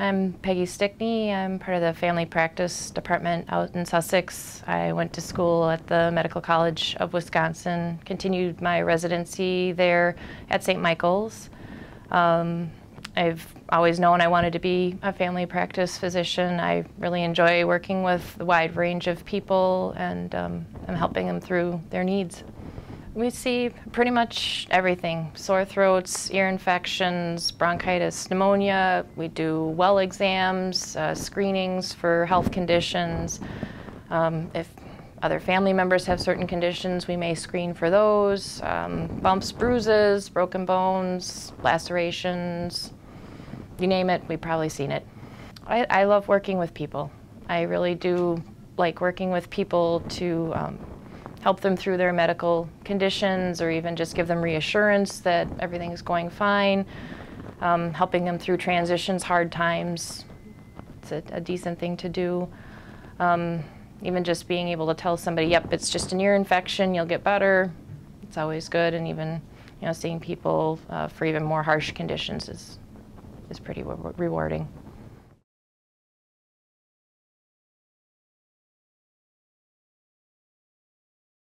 I'm Peggy Stickney. I'm part of the family practice department out in Sussex. I went to school at the Medical College of Wisconsin, continued my residency there at St. Michael's. Um, I've always known I wanted to be a family practice physician. I really enjoy working with a wide range of people and um, I'm helping them through their needs. We see pretty much everything. Sore throats, ear infections, bronchitis, pneumonia. We do well exams, uh, screenings for health conditions. Um, if other family members have certain conditions, we may screen for those. Um, bumps, bruises, broken bones, lacerations, you name it, we've probably seen it. I, I love working with people. I really do like working with people to um, help them through their medical conditions or even just give them reassurance that everything's going fine, um, helping them through transitions, hard times. It's a, a decent thing to do. Um, even just being able to tell somebody, yep, it's just an ear infection, you'll get better, it's always good. And even, you know, seeing people uh, for even more harsh conditions is, is pretty re rewarding.